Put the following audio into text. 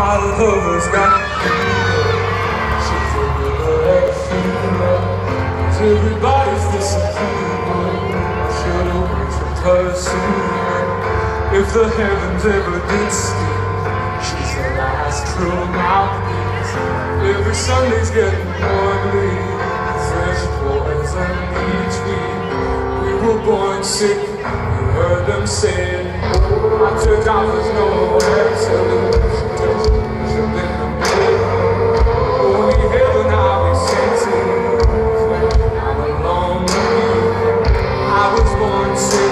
My lover's got She's a little fever Everybody's disapproval Should've waited her sooner If the heavens ever did steal She's the last true mouthpiece. Every Sunday's getting more bleak Fresh poison each week We were born sick, you heard them say. It My church offers nowhere to was